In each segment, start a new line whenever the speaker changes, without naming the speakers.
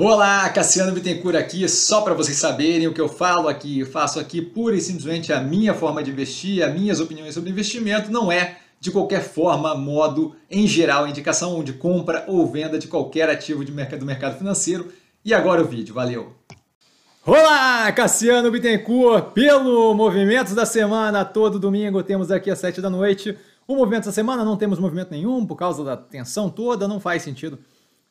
Olá, Cassiano Bittencourt aqui, só para vocês saberem o que eu falo aqui, faço aqui pura e simplesmente a minha forma de investir, as minhas opiniões sobre investimento, não é de qualquer forma, modo, em geral, indicação de compra ou venda de qualquer ativo de mercado, do mercado financeiro. E agora o vídeo, valeu! Olá, Cassiano Bittencourt, pelo Movimentos da Semana, todo domingo temos aqui às 7 da noite. O Movimento da Semana não temos movimento nenhum por causa da tensão toda, não faz sentido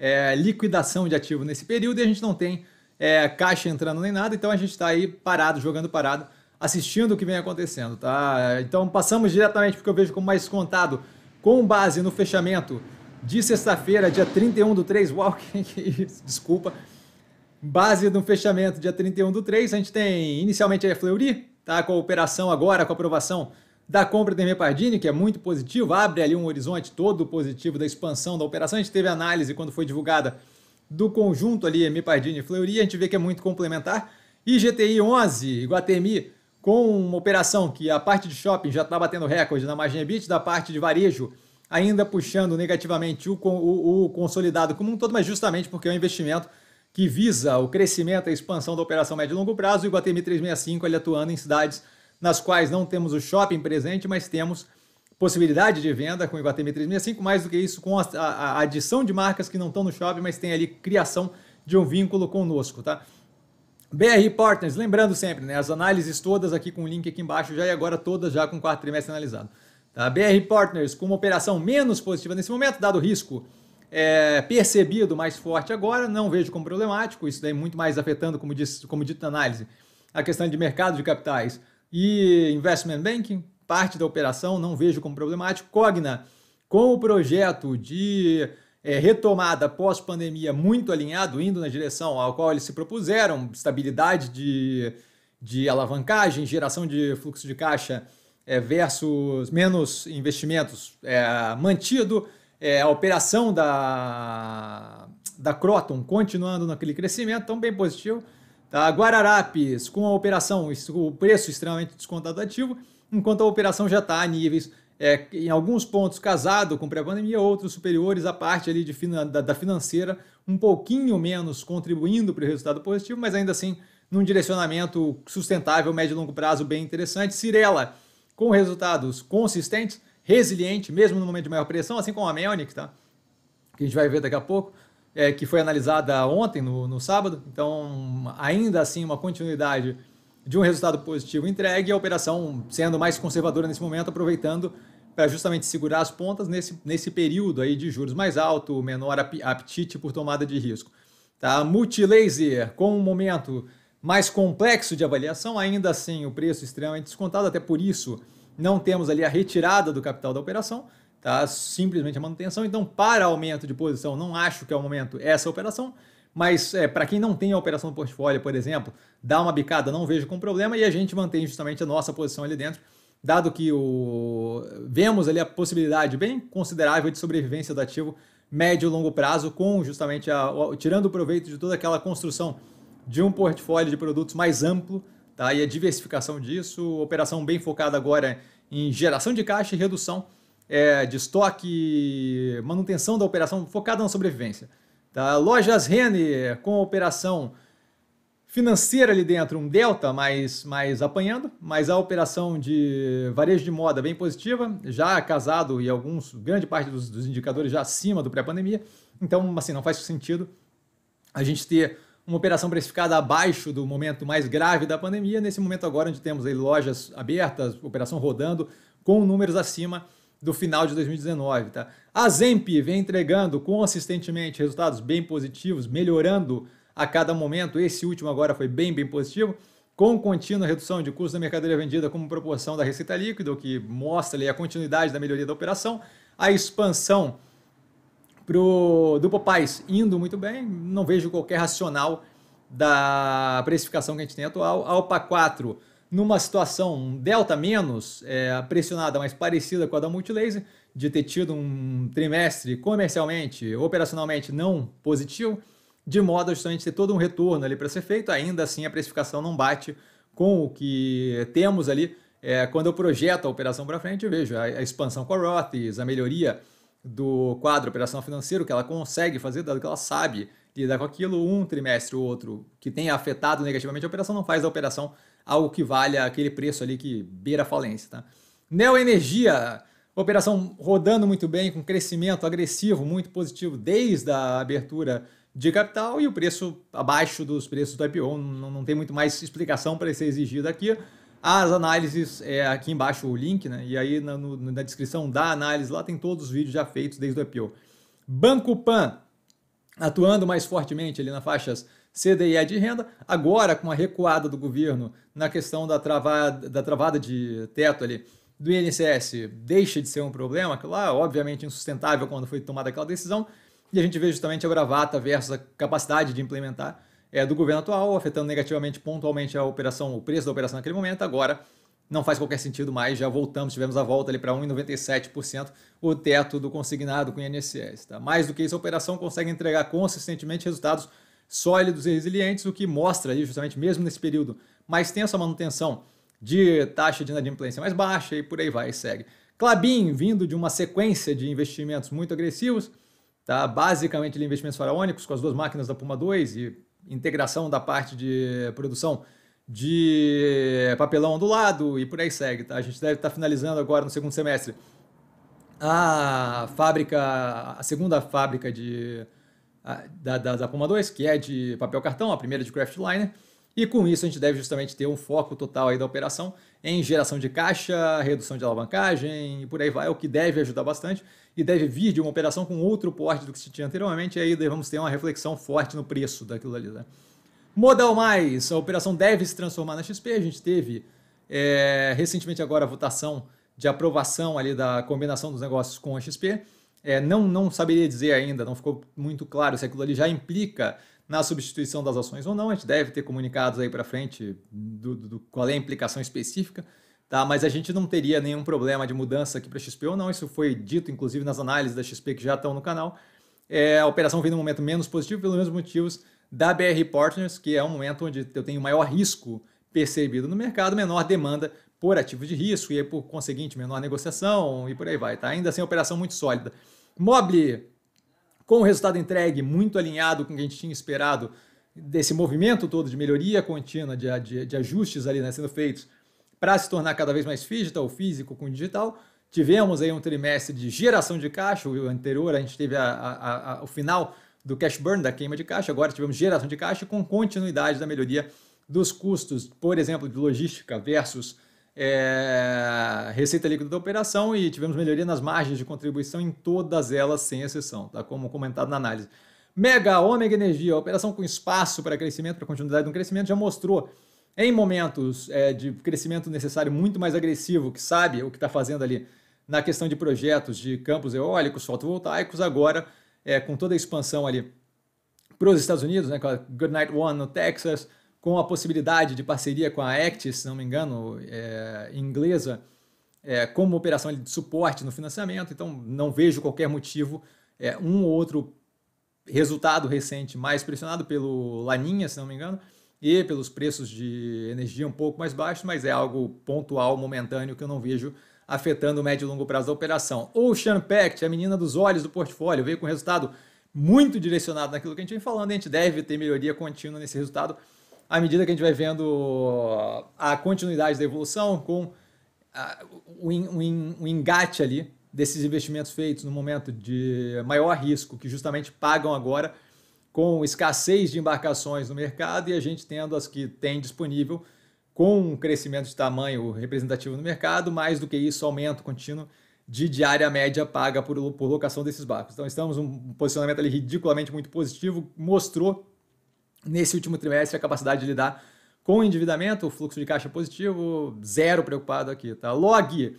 é, liquidação de ativo nesse período e a gente não tem é, caixa entrando nem nada, então a gente está aí parado, jogando parado, assistindo o que vem acontecendo, tá? Então passamos diretamente porque eu vejo como mais contado, com base no fechamento de sexta-feira, dia 31 do 3, uau, desculpa, base no fechamento dia 31 do 3, a gente tem inicialmente a Fleury, tá? Com a operação agora, com a aprovação da compra da Pardini, que é muito positivo, abre ali um horizonte todo positivo da expansão da operação. A gente teve análise quando foi divulgada do conjunto ali Pardini e Fleury, a gente vê que é muito complementar. E GTI 11, Iguatemi, com uma operação que a parte de shopping já está batendo recorde na margem EBIT, da parte de varejo ainda puxando negativamente o, o, o consolidado como um todo, mas justamente porque é um investimento que visa o crescimento e a expansão da operação médio e longo prazo, e o Iguatemi 365 ele atuando em cidades nas quais não temos o shopping presente, mas temos possibilidade de venda com o Iguatemi 365, mais do que isso, com a, a, a adição de marcas que não estão no shopping, mas tem ali criação de um vínculo conosco, tá? BR Partners, lembrando sempre, né, as análises todas aqui com o link aqui embaixo já e agora todas já com o quarto trimestre analisado. Tá? BR Partners com uma operação menos positiva nesse momento, dado o risco é, percebido mais forte agora, não vejo como problemático, isso daí muito mais afetando, como, disse, como dito na análise, a questão de mercado de capitais e Investment Banking, parte da operação, não vejo como problemático. Cogna, com o projeto de é, retomada pós-pandemia muito alinhado, indo na direção ao qual eles se propuseram, estabilidade de, de alavancagem, geração de fluxo de caixa é, versus menos investimentos é, mantido, é, a operação da, da Croton continuando naquele crescimento, então bem positivo. Tá? Guararapes com a operação, o preço extremamente descontado ativo, enquanto a operação já está a níveis, é, em alguns pontos casado com pré-pandemia, outros superiores à parte ali de, da, da financeira, um pouquinho menos contribuindo para o resultado positivo, mas ainda assim num direcionamento sustentável, médio e longo prazo bem interessante. Cirela com resultados consistentes, resiliente, mesmo no momento de maior pressão, assim como a Melnick, tá? que a gente vai ver daqui a pouco é, que foi analisada ontem, no, no sábado. Então, ainda assim, uma continuidade de um resultado positivo entregue a operação sendo mais conservadora nesse momento, aproveitando para justamente segurar as pontas nesse, nesse período aí de juros mais alto, menor apetite por tomada de risco. Tá? Multilaser, com um momento mais complexo de avaliação, ainda assim o preço extremamente descontado, até por isso não temos ali a retirada do capital da operação, tá? simplesmente a manutenção. Então, para aumento de posição, não acho que é o momento essa operação, mas é, para quem não tem a operação no portfólio, por exemplo, dá uma bicada, não vejo com problema, e a gente mantém justamente a nossa posição ali dentro, dado que o... vemos ali a possibilidade bem considerável de sobrevivência do ativo médio e longo prazo, com justamente a... tirando o proveito de toda aquela construção de um portfólio de produtos mais amplo, tá? e a diversificação disso, operação bem focada agora em geração de caixa e redução é, de estoque, manutenção da operação focada na sobrevivência. Tá? Lojas Rene com operação financeira ali dentro, um delta mais, mais apanhando, mas a operação de varejo de moda bem positiva, já casado e alguns, grande parte dos, dos indicadores já acima do pré-pandemia. Então, assim, não faz sentido a gente ter uma operação precificada abaixo do momento mais grave da pandemia, nesse momento agora onde temos aí lojas abertas, operação rodando, com números acima do final de 2019. Tá? A Zemp vem entregando consistentemente resultados bem positivos, melhorando a cada momento. Esse último agora foi bem, bem positivo, com contínua redução de custo da mercadoria vendida como proporção da receita líquida, o que mostra ali a continuidade da melhoria da operação. A expansão pro, do Popais indo muito bem, não vejo qualquer racional da precificação que a gente tem atual. A OPA 4 numa situação delta menos é, pressionada, mas parecida com a da Multilaser, de ter tido um trimestre comercialmente, operacionalmente não positivo, de modo a justamente ter todo um retorno ali para ser feito, ainda assim a precificação não bate com o que temos ali. É, quando eu projeto a operação para frente, eu vejo a, a, expansão com a Rothes, a melhoria do quadro operacional financeiro que ela consegue fazer, dado que ela sabe lida com aquilo, um trimestre ou outro que tenha afetado negativamente a operação, não faz da operação algo que valha aquele preço ali que beira a falência. Tá? Neoenergia, operação rodando muito bem, com crescimento agressivo, muito positivo desde a abertura de capital e o preço abaixo dos preços do IPO. Não, não tem muito mais explicação para ser exigido aqui. As análises, é aqui embaixo o link, né? E aí na, no, na descrição da análise lá tem todos os vídeos já feitos desde o IPO. Banco Pan atuando mais fortemente ali nas faixas CDI de renda, agora com a recuada do governo na questão da travada, da travada de teto ali do INSS deixa de ser um problema, que lá obviamente insustentável quando foi tomada aquela decisão, e a gente vê justamente a bravata versus a capacidade de implementar é, do governo atual, afetando negativamente pontualmente a operação, o preço da operação naquele momento. Agora não faz qualquer sentido mais, já voltamos, tivemos a volta ali para 1,97% o teto do consignado com o INSS. Tá? Mais do que isso, a operação consegue entregar consistentemente resultados sólidos e resilientes, o que mostra aí, justamente mesmo nesse período mais tenso a manutenção de taxa de inadimplência mais baixa e por aí vai, segue. Clabin, vindo de uma sequência de investimentos muito agressivos, tá? basicamente de investimentos faraônicos com as duas máquinas da Puma 2 e integração da parte de produção de papelão do lado e por aí segue. Tá? A gente deve estar finalizando agora no segundo semestre a fábrica, a segunda fábrica de, da, da, da Puma 2, que é de papel cartão, a primeira de Craftliner, e com isso a gente deve justamente ter um foco total aí da operação em geração de caixa, redução de alavancagem e por aí vai, o que deve ajudar bastante e deve vir de uma operação com outro porte do que se tinha anteriormente, e aí devemos ter uma reflexão forte no preço daquilo ali. Né? Modal Mais, a operação deve se transformar na XP, a gente teve é, recentemente agora a votação de aprovação ali da combinação dos negócios com a XP, é, não, não saberia dizer ainda, não ficou muito claro se aquilo ali já implica na substituição das ações ou não, a gente deve ter comunicados aí para frente do, do, do, qual é a implicação específica, tá? mas a gente não teria nenhum problema de mudança aqui para XP ou não, isso foi dito inclusive nas análises da XP que já estão no canal. É, a operação vem num momento menos positivo pelos mesmos motivos da BR Partners, que é um momento onde eu tenho maior risco percebido no mercado, menor demanda por ativos de risco e aí, por conseguinte menor negociação e por aí vai. Tá? Ainda assim, operação muito sólida. Mobile com o resultado entregue muito alinhado com o que a gente tinha esperado desse movimento todo de melhoria contínua, de, de, de ajustes ali né, sendo feitos para se tornar cada vez mais digital, físico com digital. Tivemos aí um trimestre de geração de caixa, o anterior a gente teve a, a, a, o final do cash burn, da queima de caixa, agora tivemos geração de caixa com continuidade da melhoria dos custos, por exemplo, de logística versus é, receita líquida da operação e tivemos melhoria nas margens de contribuição em todas elas, sem exceção, tá? como comentado na análise. Mega, Ômega Energia, operação com espaço para crescimento, para continuidade do crescimento, já mostrou em momentos é, de crescimento necessário muito mais agressivo, que sabe o que está fazendo ali na questão de projetos de campos eólicos, fotovoltaicos, agora é, com toda a expansão ali para os Estados Unidos, né, com a Goodnight One no Texas, com a possibilidade de parceria com a Actis, se não me engano, é, inglesa, é, como operação de suporte no financiamento. Então, não vejo qualquer motivo, é, um ou outro resultado recente mais pressionado pelo Laninha, se não me engano, e pelos preços de energia um pouco mais baixos, mas é algo pontual, momentâneo, que eu não vejo afetando o médio e longo prazo da operação. Ocean Pact, a menina dos olhos do portfólio, veio com resultado muito direcionado naquilo que a gente vem falando, a gente deve ter melhoria contínua nesse resultado à medida que a gente vai vendo a continuidade da evolução com o, engate ali desses investimentos feitos no momento de maior risco, que justamente pagam agora com escassez de embarcações no mercado e a gente tendo as que tem disponível com um crescimento de tamanho representativo no mercado, mais do que isso, aumento contínuo de diária média paga por, por locação desses barcos. Então estamos um posicionamento ali ridiculamente muito positivo, mostrou nesse último trimestre a capacidade de lidar com o endividamento, o fluxo de caixa positivo, zero preocupado aqui, tá? Log,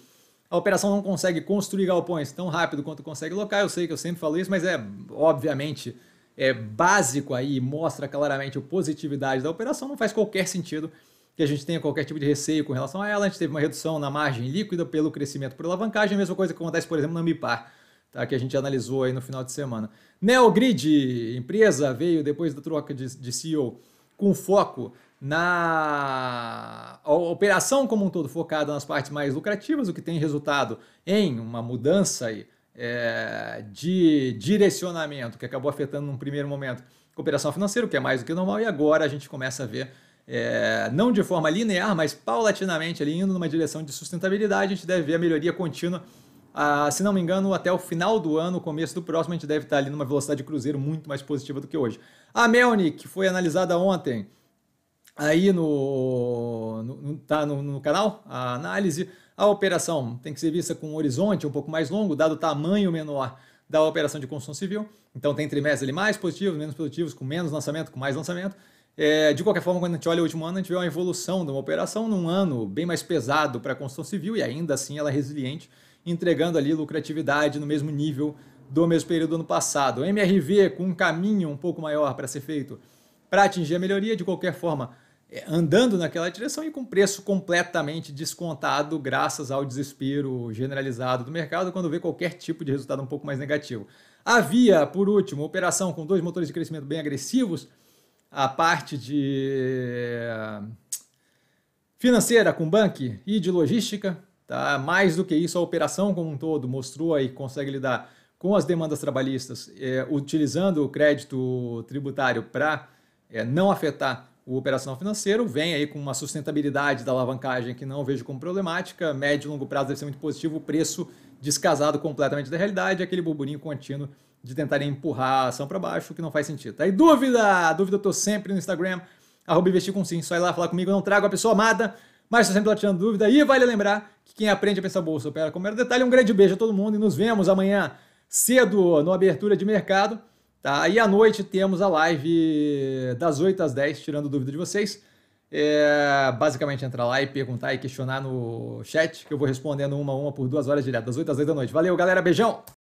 a operação não consegue construir galpões tão rápido quanto consegue locar, eu sei que eu sempre falo isso, mas é obviamente é básico aí, mostra claramente a positividade da operação, não faz qualquer sentido que a gente tenha qualquer tipo de receio com relação a ela, a gente teve uma redução na margem líquida pelo crescimento por alavancagem, a mesma coisa que acontece, por exemplo, na MIPAR, tá? que a gente analisou aí no final de semana. Neogrid, empresa, veio depois da troca de, de CEO com foco na operação como um todo, focada nas partes mais lucrativas, o que tem resultado em uma mudança aí, é, de direcionamento, que acabou afetando num primeiro momento operação financeira, o que é mais do que normal, e agora a gente começa a ver, é, não de forma linear, mas paulatinamente ali indo numa direção de sustentabilidade, a gente deve ver a melhoria contínua. Ah, se não me engano, até o final do ano, começo do próximo, a gente deve estar ali numa velocidade de cruzeiro muito mais positiva do que hoje. A Melnik, que foi analisada ontem, aí no, no, tá no, no canal, a análise, a operação tem que ser vista com um horizonte um pouco mais longo, dado o tamanho menor da operação de construção civil. Então tem trimestres ali mais positivos, menos positivos, com menos lançamento, com mais lançamento. É, de qualquer forma, quando a gente olha o último ano, a gente vê uma evolução de uma operação num ano bem mais pesado para a construção civil e ainda assim ela é resiliente, entregando ali lucratividade no mesmo nível do mesmo período do ano passado. MRV com um caminho um pouco maior para ser feito para atingir a melhoria, de qualquer forma, é, andando naquela direção e com preço completamente descontado, graças ao desespero generalizado do mercado, quando vê qualquer tipo de resultado um pouco mais negativo. Havia, por último, operação com dois motores de crescimento bem agressivos, a parte de financeira com banco e de logística. Tá? Mais do que isso, a operação como um todo mostrou aí que consegue lidar com as demandas trabalhistas, é, utilizando o crédito tributário para é, não afetar o operacional financeiro vem aí com uma sustentabilidade da alavancagem que não vejo como problemática, médio e longo prazo deve ser muito positivo, o preço descasado completamente da realidade, aquele burburinho contínuo de tentarem empurrar a ação para baixo, que não faz sentido. Tá aí dúvida? Dúvida eu tô sempre no Instagram, arroba investir com sim, só ir lá falar comigo, eu não trago a pessoa amada, mas estou sempre lá tirando dúvida. E vale lembrar que quem aprende a pensar bolsa opera como era detalhe. Um grande beijo a todo mundo e nos vemos amanhã cedo no Abertura de Mercado. Tá? E à noite temos a live das 8 às 10, tirando dúvida de vocês. É, basicamente entrar lá e perguntar e questionar no chat, que eu vou respondendo uma a uma por duas horas direto, das 8 às 10 da noite. Valeu, galera, beijão!